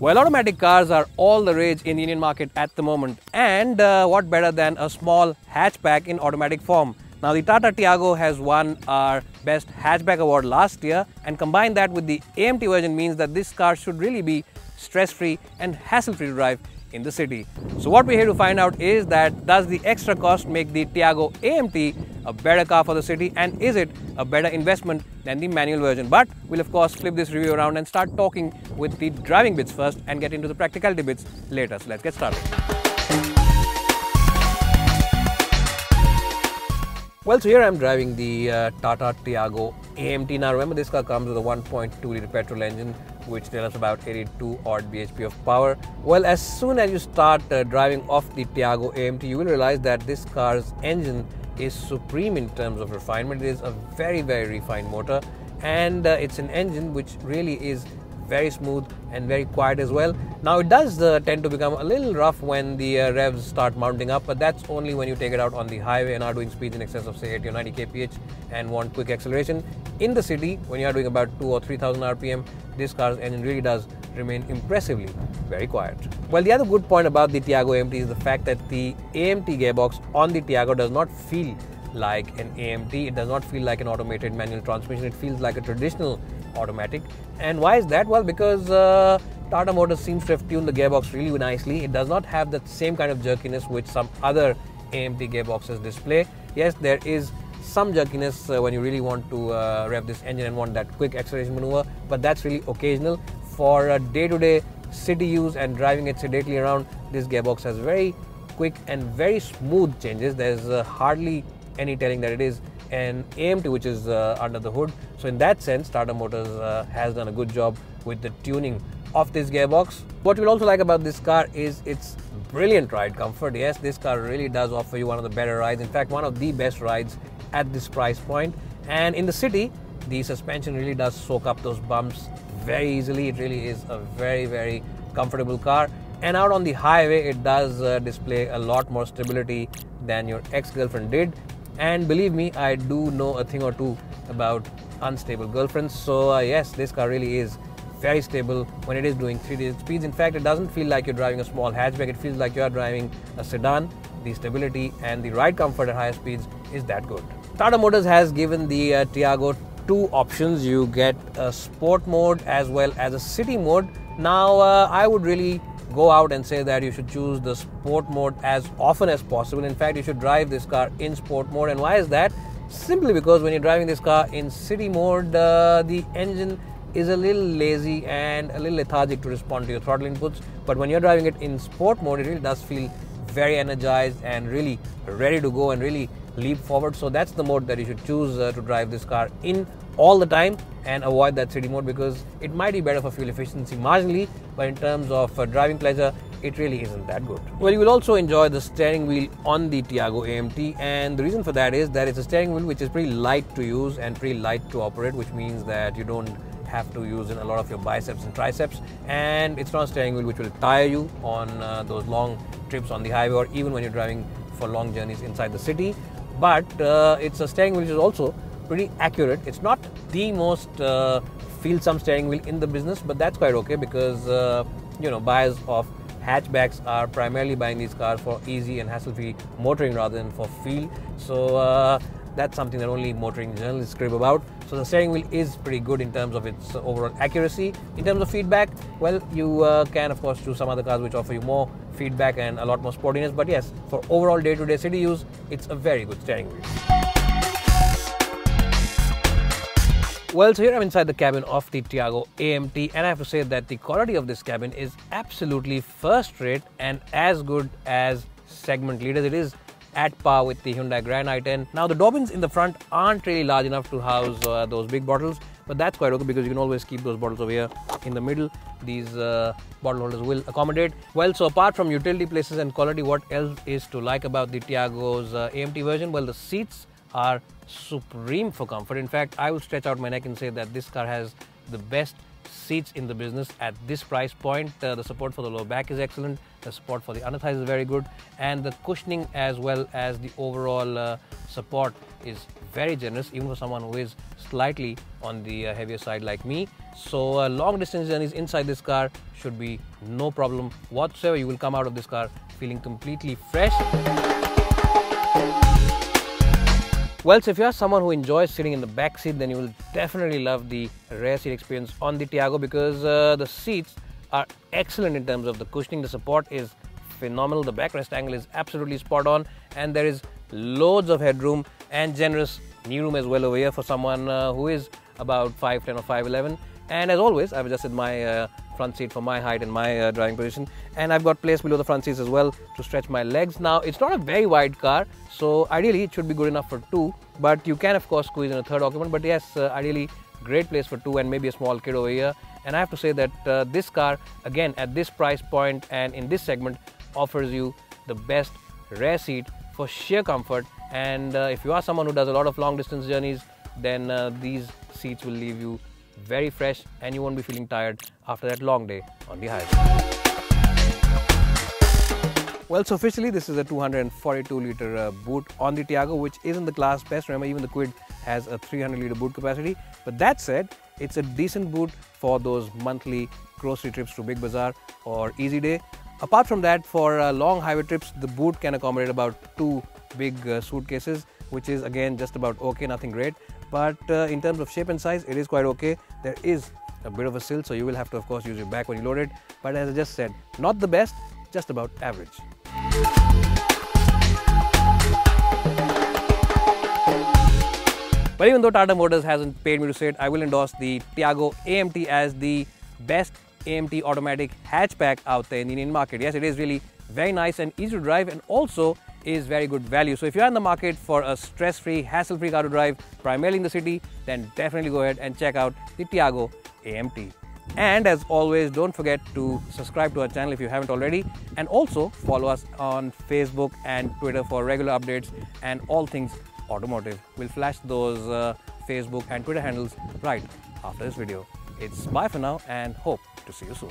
Well, automatic cars are all the rage in the Indian market at the moment, and uh, what better than a small hatchback in automatic form? Now, the Tata Tiago has won our Best Hatchback Award last year, and combine that with the AMT version means that this car should really be stress free and hassle free to drive in the city. So what we're here to find out is that does the extra cost make the Tiago AMT a better car for the city and is it a better investment than the manual version? But we'll of course flip this review around and start talking with the driving bits first and get into the practicality bits later. So let's get started. Well, so here I'm driving the uh, Tata Tiago AMT. Now remember this car comes with a 1.2 litre petrol engine which delivers about 82 odd bhp of power. Well, as soon as you start uh, driving off the Tiago AMT, you will realize that this car's engine is supreme in terms of refinement. It is a very, very refined motor and uh, it's an engine which really is very smooth and very quiet as well. Now it does uh, tend to become a little rough when the uh, revs start mounting up, but that's only when you take it out on the highway and are doing speeds in excess of say 80 or 90 kph and want quick acceleration. In the city, when you are doing about 2 or 3000 rpm, this car's engine really does remain impressively very quiet. Well, the other good point about the Tiago AMT is the fact that the AMT gearbox on the Tiago does not feel like an AMT. It does not feel like an automated manual transmission. It feels like a traditional automatic. And why is that? Well, because uh, Tata Motors seems to have tuned the gearbox really nicely. It does not have the same kind of jerkiness which some other AMT gearboxes display. Yes, there is some jerkiness uh, when you really want to uh, rev this engine and want that quick acceleration maneuver, but that's really occasional. For day to day city use and driving it sedately around, this gearbox has very quick and very smooth changes. There's uh, hardly any telling that it is an AMT which is uh, under the hood. So in that sense, Tata Motors uh, has done a good job with the tuning of this gearbox. What you'll also like about this car is its brilliant ride comfort. Yes, this car really does offer you one of the better rides. In fact, one of the best rides at this price point. And in the city, the suspension really does soak up those bumps very easily. It really is a very, very comfortable car. And out on the highway, it does uh, display a lot more stability than your ex-girlfriend did. And believe me, I do know a thing or two about unstable girlfriends. So, uh, yes, this car really is very stable when it is doing 3 digit speeds. In fact, it doesn't feel like you're driving a small hatchback, it feels like you're driving a sedan. The stability and the ride comfort at higher speeds is that good. Tata Motors has given the uh, Tiago two options. You get a sport mode as well as a city mode. Now, uh, I would really go out and say that you should choose the sport mode as often as possible. In fact, you should drive this car in sport mode. And why is that? Simply because when you're driving this car in city mode, uh, the engine is a little lazy and a little lethargic to respond to your throttle inputs. But when you're driving it in sport mode, it really does feel very energized and really ready to go and really leap forward. So that's the mode that you should choose uh, to drive this car in all the time and avoid that city mode because it might be better for fuel efficiency marginally, but in terms of uh, driving pleasure, it really isn't that good. Well, you will also enjoy the steering wheel on the Tiago AMT, and the reason for that is that it's a steering wheel which is pretty light to use and pretty light to operate, which means that you don't have to use in a lot of your biceps and triceps and it's not a steering wheel which will tire you on uh, those long trips on the highway or even when you're driving for long journeys inside the city but uh, it's a steering wheel which is also pretty accurate. It's not the most uh, feel some steering wheel in the business, but that's quite okay because uh, you know buyers of hatchbacks are primarily buying these cars for easy and hassle-free motoring rather than for feel. So uh, that's something that only motoring journalists crib about. So the steering wheel is pretty good in terms of its overall accuracy. In terms of feedback, well, you uh, can of course choose some other cars which offer you more feedback and a lot more sportiness. But yes, for overall day-to-day city use, it's a very good steering wheel. Well, so here I'm inside the cabin of the Tiago AMT and I have to say that the quality of this cabin is absolutely first rate and as good as segment leaders. It is at par with the Hyundai Grand i10. Now the door bins in the front aren't really large enough to house uh, those big bottles, but that's quite okay because you can always keep those bottles over here in the middle. These uh, bottle holders will accommodate. Well, so apart from utility places and quality, what else is to like about the Tiago's uh, AMT version? Well, the seats are supreme for comfort. In fact, I will stretch out my neck and say that this car has the best seats in the business at this price point. Uh, the support for the lower back is excellent. The support for the under thighs is very good, and the cushioning as well as the overall uh, support is very generous, even for someone who is slightly on the uh, heavier side like me. So uh, long distance journeys inside this car should be no problem whatsoever. You will come out of this car feeling completely fresh. Well, so if you are someone who enjoys sitting in the back seat, then you will definitely love the rear seat experience on the Tiago because uh, the seats are excellent in terms of the cushioning. The support is phenomenal. The backrest angle is absolutely spot on, and there is loads of headroom and generous knee room as well over here for someone uh, who is about 5'10 or 5'11. And as always, I've adjusted my uh, front seat for my height and my uh, driving position and I've got place below the front seats as well to stretch my legs. Now it's not a very wide car so ideally it should be good enough for two but you can of course squeeze in a third occupant but yes uh, ideally great place for two and maybe a small kid over here and I have to say that uh, this car again at this price point and in this segment offers you the best rear seat for sheer comfort and uh, if you are someone who does a lot of long distance journeys then uh, these seats will leave you very fresh and you won't be feeling tired after that long day on the highway. Well, so officially this is a 242 litre uh, boot on the Tiago which isn't the class best. Remember even the Kwid has a 300 litre boot capacity. But that said, it's a decent boot for those monthly grocery trips to Big Bazaar or Easy Day. Apart from that, for uh, long highway trips, the boot can accommodate about two big uh, suitcases, which is again just about okay, nothing great. But uh, in terms of shape and size it is quite okay. There is a bit of a sill so you will have to of course use your back when you load it. But as I just said not the best just about average. But even though Tata Motors hasn't paid me to say it, I will endorse the Tiago AMT as the best AMT automatic hatchback out there in the Indian market. Yes, it is really very nice and easy to drive and also is very good value. So if you are in the market for a stress-free, hassle-free car to drive, primarily in the city, then definitely go ahead and check out the Tiago AMT. And as always, don't forget to subscribe to our channel if you haven't already, and also follow us on Facebook and Twitter for regular updates and all things automotive. We'll flash those uh, Facebook and Twitter handles right after this video. It's bye for now and hope to see you soon.